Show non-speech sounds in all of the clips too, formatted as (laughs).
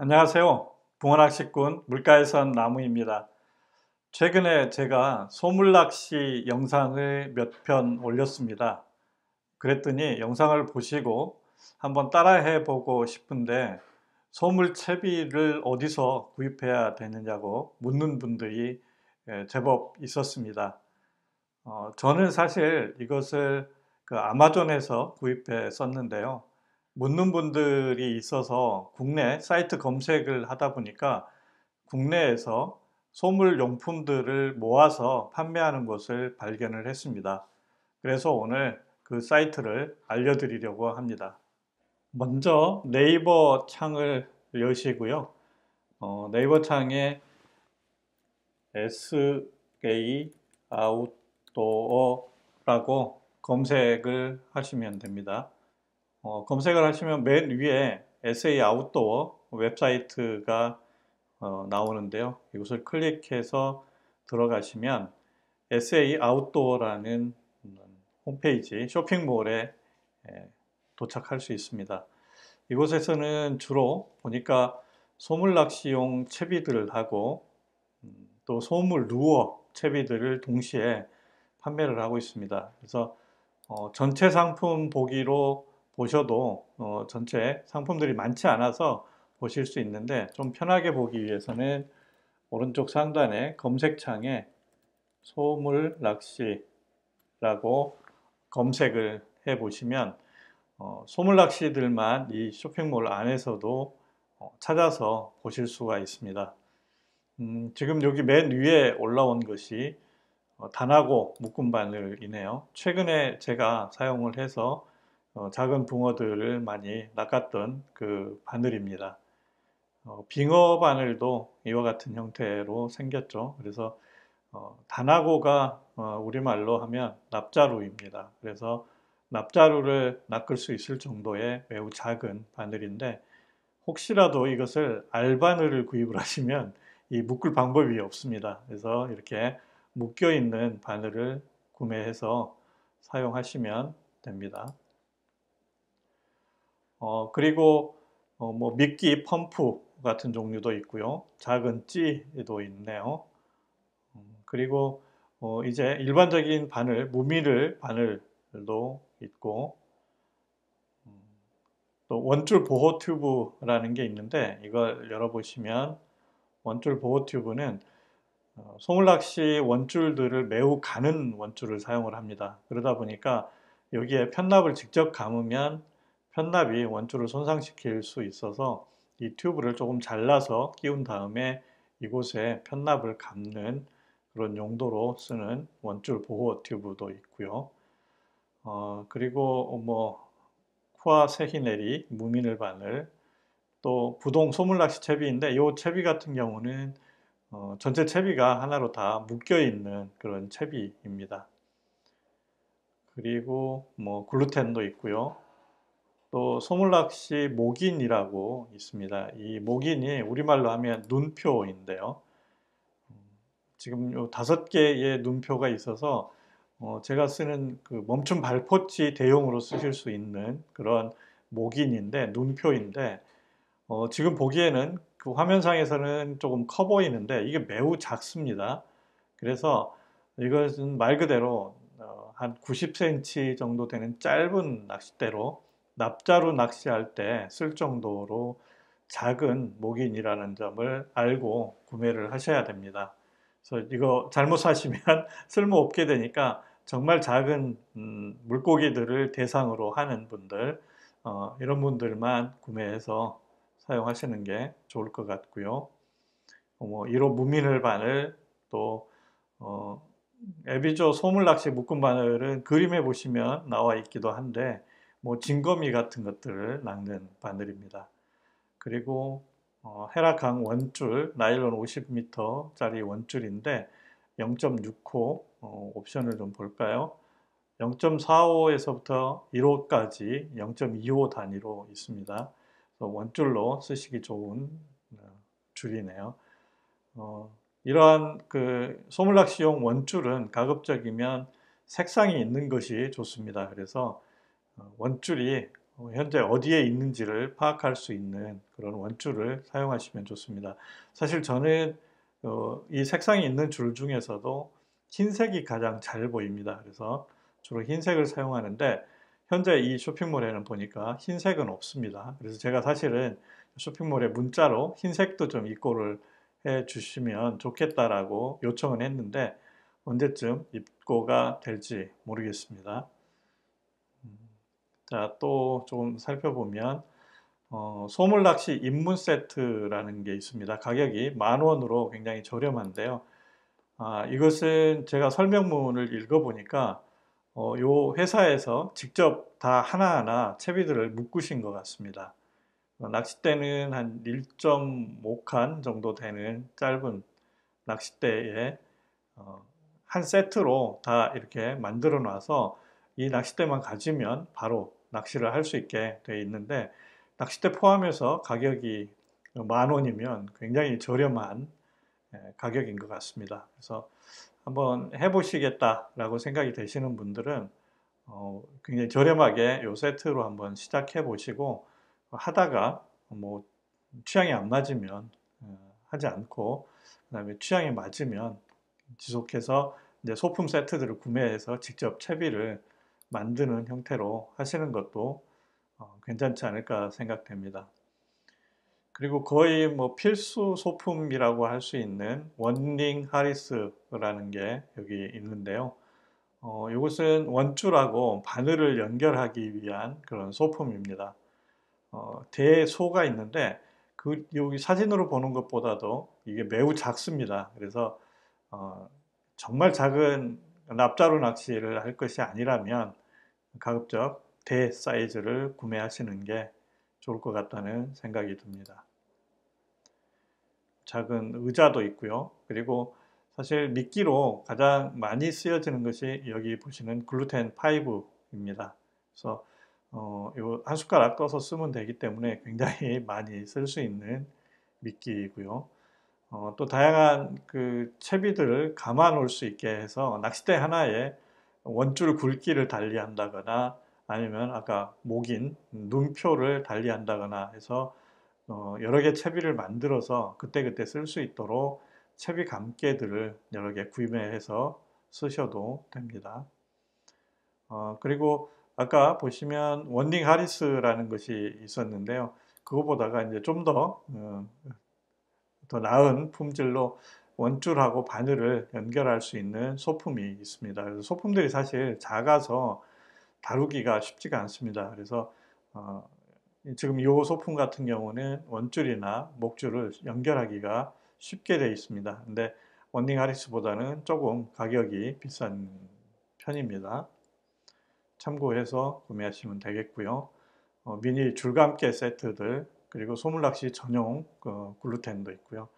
안녕하세요. 붕어낚시꾼 물가에선 나무입니다. 최근에 제가 소물낚시 영상을 몇 편 올렸습니다. 그랬더니 영상을 보시고 한번 따라해 보고 싶은데 소물채비를 어디서 구입해야 되느냐고 묻는 분들이 예, 제법 있었습니다. 어, 저는 사실 이것을 그 아마존에서 구입해 썼는데요. 묻는 분들이 있어서 국내 사이트 검색을 하다 보니까 국내에서 소물 용품들을 모아서 판매하는 곳을 발견을 했습니다. 그래서 오늘 그 사이트를 알려드리려고 합니다. 먼저 네이버 창을 여시고요. 어, 네이버 창에 SK 아웃도어라고 검색을 하시면 됩니다. 어, 검색을 하시면 맨 위에 SA 아웃도어 웹사이트가 어, 나오는데요. 이것을 클릭해서 들어가시면 SA 아웃도어라는 홈페이지 쇼핑몰에 에, 도착할 수 있습니다. 이곳에서는 주로 보니까 소물 낚시용 채비들을 하고 음, 또 소물 루어 채비들을 동시에 판매를 하고 있습니다. 그래서 어, 전체 상품 보기로 보셔도 어, 전체 상품들이 많지 않아서 보실 수 있는데 좀 편하게 보기 위해서는 오른쪽 상단에 검색창에 소물 낚시라고 검색을 해 보시면 어, 소물 낚시들만 이 쇼핑몰 안에서도 어, 찾아서 보실 수가 있습니다. 음, 지금 여기 맨 위에 올라온 것이 어, 단하고 묶음 바늘이네요. 최근에 제가 사용을 해서 어, 작은 붕어들을 많이 낚았던 그 바늘입니다. 어, 빙어 바늘도 이와 같은 형태로 생겼죠. 그래서 어, 어, 우리말로 하면 납자루입니다. 그래서 납자루를 낚을 수 있을 정도의 매우 작은 바늘인데 혹시라도 이것을 알바늘을 구입을 (laughs) 하시면 이 묶을 방법이 없습니다. 그래서 이렇게 묶여 있는 바늘을 구매해서 사용하시면 됩니다. 어, 그리고 어, 뭐 미끼 펌프 같은 종류도 있고요. 작은 찌도 있네요. 음, 그리고 어, 이제 일반적인 바늘, 무미를 바늘도 있고 음, 또 원줄 보호 튜브라는 게 있는데 이걸 열어보시면 원줄 보호 튜브는 어, 소물낚시 원줄들을 매우 가는 원줄을 사용을 합니다. 그러다 보니까 여기에 편납을 직접 감으면 편납이 원줄을 손상시킬 수 있어서 이 튜브를 조금 잘라서 끼운 다음에 이곳에 편납을 감는 그런 용도로 쓰는 원줄 보호 튜브도 있고요. 어, 그리고 뭐 쿠아 세히네리 무미늘 바늘 또 부동 소물낚시 채비인데 이 채비 같은 경우는 어, 전체 채비가 하나로 다 묶여 있는 그런 채비입니다. 그리고 뭐 글루텐도 있고요. 또 소물낚시 목인이라고 있습니다. 이 목인이 우리말로 하면 눈표인데요. 지금 다섯 개의 눈표가 있어서 어 제가 쓰는 그 멈춤 발포치 대용으로 쓰실 수 있는 그런 목인인데 눈표인데 어 지금 보기에는 그 화면상에서는 조금 커 보이는데 이게 매우 작습니다. 그래서 이것은 말 그대로 어 한 90cm 정도 되는 짧은 낚싯대로 납자로 낚시할 때 쓸 정도로 작은 목인이라는 점을 알고 구매를 하셔야 됩니다. 그래서 이거 잘못 사시면 (laughs) 쓸모없게 되니까 정말 작은 음, 물고기들을 대상으로 하는 분들 어, 이런 분들만 구매해서 사용하시는 게 좋을 것 같고요. 어, 뭐 1호 무민을 바늘 또 어, 에비조 소물낚시 묶음 바늘은 그림에 보시면 나와 있기도 한데 뭐 진거미 같은 것들을 낚는 바늘입니다. 그리고 어, 헤라강 원줄 나일론 50m짜리 원줄인데 0.6호 어, 옵션을 좀 볼까요? 0.45에서부터 1호까지 0.25 단위로 있습니다. 원줄로 쓰시기 좋은 어, 줄이네요. 어, 이러한 그 소물낚시용 원줄은 가급적이면 색상이 있는 것이 좋습니다. 그래서 어, 원줄이 어, 현재 어디에 있는지를 파악할 수 있는 그런 원줄을 사용하시면 좋습니다. 사실 저는 어, 이 색상이 있는 줄 중에서도 흰색이 가장 잘 보입니다. 그래서 주로 흰색을 사용하는데 현재 이 쇼핑몰에는 보니까 흰색은 없습니다. 그래서 제가 사실은 쇼핑몰에 문자로 흰색도 좀 입고를 해 주시면 좋겠다라고 요청은 했는데 언제쯤 입고가 될지 모르겠습니다. 음, 자, 또 조금 살펴보면 어, 소물낚시 입문 세트라는 게 있습니다. 가격이 만 원으로 굉장히 저렴한데요. 아, 이것은 제가 설명문을 읽어보니까 어, 요 회사에서 직접 다 하나하나 채비들을 묶으신 것 같습니다. 어, 낚싯대는 한 1.5칸 정도 되는 짧은 낚싯대에 어, 한 세트로 다 이렇게 만들어 놔서 이 낚싯대만 가지면 바로 낚시를 할 수 있게 되어 있는데 낚싯대 포함해서 가격이 만 원이면 굉장히 저렴한 예, 가격인 것 같습니다. 그래서 한번 해보시겠다라고 생각이 되시는 분들은 어, 굉장히 저렴하게 요 세트로 한번 시작해 보시고 하다가 뭐 취향이 안 맞으면 어, 하지 않고 그다음에 취향이 맞으면 지속해서 이제 소품 세트들을 구매해서 직접 채비를 만드는 형태로 하시는 것도 어, 괜찮지 않을까 생각됩니다. 그리고 거의 뭐 필수 소품이라고 할 수 있는 원링 하리스라는 게 여기 있는데요. 어, 이것은 원줄하고 바늘을 연결하기 위한 그런 소품입니다. 어, 대소가 있는데 그 여기 사진으로 보는 것보다도 이게 매우 작습니다. 그래서 어, 정말 작은 납자로 낚시를 할 것이 아니라면 가급적 대 사이즈를 구매하시는 게 좋을 것 같다는 생각이 듭니다. 작은 의자도 있고요. 그리고 사실 미끼로 가장 많이 쓰여지는 것이 여기 보시는 글루텐 파이브입니다. 그래서 어, 한 숟가락 떠서 쓰면 되기 때문에 굉장히 많이 쓸 수 있는 미끼이고요. 어, 또 다양한 그 채비들을 감아 놓을 수 있게 해서 낚싯대 하나에 원줄 굵기를 달리한다거나 아니면 아까 목인 눈표를 달리한다거나 해서 어, 여러 개 채비를 만들어서 그때그때 쓸 수 있도록 채비 감개들을 여러 개 구매해서 쓰셔도 됩니다. 어, 그리고 아까 보시면 원닝 하리스라는 것이 있었는데요. 그거보다가 이제 좀 더, 어, 더 나은 품질로 원줄하고 바늘을 연결할 수 있는 소품이 있습니다. 그래서 소품들이 사실 작아서 다루기가 쉽지가 않습니다. 그래서 어, 지금 이 소품 같은 경우는 원줄이나 목줄을 연결하기가 쉽게 되어 있습니다. 근데 원닝 하리스보다는 조금 가격이 비싼 편입니다. 참고해서 구매하시면 되겠고요. 어, 미니 줄감개 세트들 그리고 소물낚시 전용 그 글루텐도 있고요.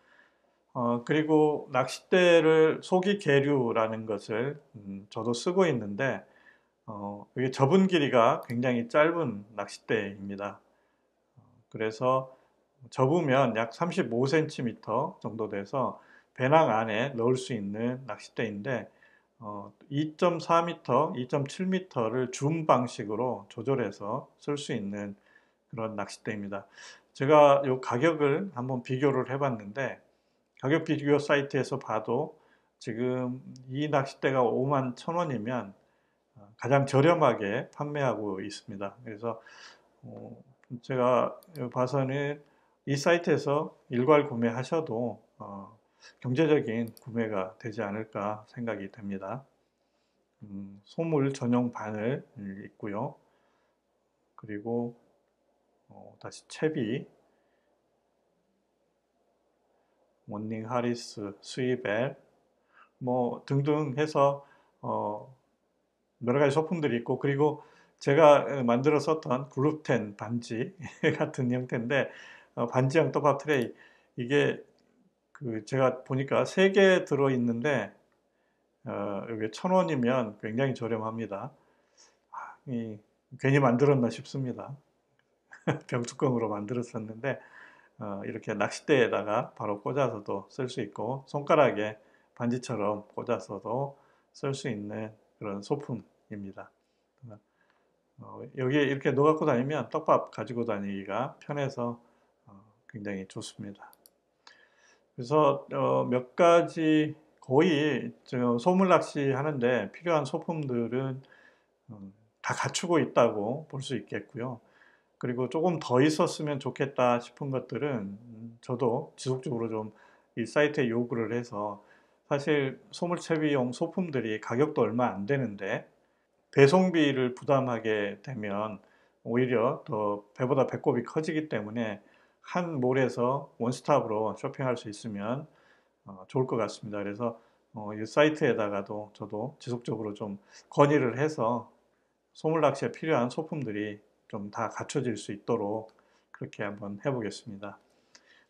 어, 그리고 낚싯대를 소기 계류라는 것을 음, 저도 쓰고 있는데 어, 이게 접은 길이가 굉장히 짧은 낚싯대입니다. 그래서 접으면 약 35cm 정도 돼서 배낭 안에 넣을 수 있는 낚싯대인데 어, 2.4m, 2.7m를 줌 방식으로 조절해서 쓸 수 있는 그런 낚싯대입니다. 제가 이 가격을 한번 비교를 해봤는데 가격 비교 사이트에서 봐도 지금 이 낚싯대가 5만 1천원이면 어, 가장 저렴하게 판매하고 있습니다. 그래서 어, 제가 봐서는 이 사이트에서 일괄 구매하셔도 어, 경제적인 구매가 되지 않을까 생각이 됩니다. 음, 소물 전용 바늘 있고요. 그리고 어, 다시 채비, 원닝 하리스, 스위벨 뭐 등등 해서 어, 여러 가지 소품들이 있고 그리고 제가 만들어 썼던 글루텐 반지 (laughs) 같은 형태인데 어, 반지형 떡밥 트레이 이게 그 제가 보니까 세개 들어 있는데 어, 여기 천 원이면 굉장히 저렴합니다. 아, 이, 괜히 만들었나 싶습니다. (laughs) 병뚜껑으로 만들었었는데 어, 이렇게 낚싯대에다가 바로 꽂아서도 쓸 수 있고 손가락에 반지처럼 꽂아서도 쓸 수 있는 그런 소품입니다. 어, 여기에 이렇게 넣어 갖고 다니면 떡밥 가지고 다니기가 편해서 어, 굉장히 좋습니다. 그래서 어, 몇 가지 거의 저 소물 낚시 하는데 필요한 소품들은 음, 다 갖추고 있다고 볼 수 있겠고요. 그리고 조금 더 있었으면 좋겠다 싶은 것들은 음, 저도 지속적으로 좀 이 사이트에 요구를 해서 사실 소물채비용 소품들이 가격도 얼마 안 되는데 배송비를 부담하게 되면 오히려 더 배보다 배꼽이 커지기 때문에 한 몰에서 원스톱으로 쇼핑할 수 있으면 어, 좋을 것 같습니다. 그래서 어, 이 사이트에다가도 저도 지속적으로 좀 건의를 해서 소물낚시에 필요한 소품들이 좀 다 갖춰질 수 있도록 그렇게 한번 해보겠습니다.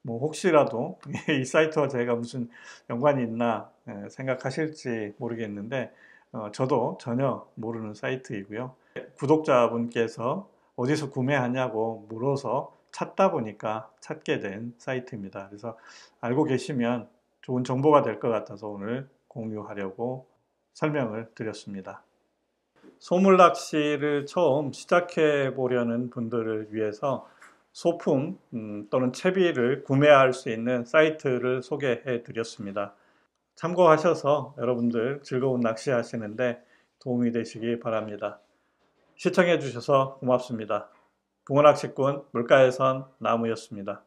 뭐 혹시라도 (laughs) 이 사이트와 제가 무슨 연관이 있나 예, 생각하실지 모르겠는데 어, 저도 전혀 모르는 사이트이고요. 구독자분께서 어디서 구매하냐고 물어서 찾다 보니까 찾게 된 사이트입니다. 그래서 알고 계시면 좋은 정보가 될 것 같아서 오늘 공유하려고 설명을 드렸습니다. 소물낚시를 처음 시작해 보려는 분들을 위해서 소품 음, 또는 채비를 구매할 수 있는 사이트를 소개해 드렸습니다. 참고하셔서 여러분들 즐거운 낚시 하시는데 도움이 되시기 바랍니다. 시청해 주셔서 고맙습니다. 붕어낚시꾼 물가에선 나무였습니다.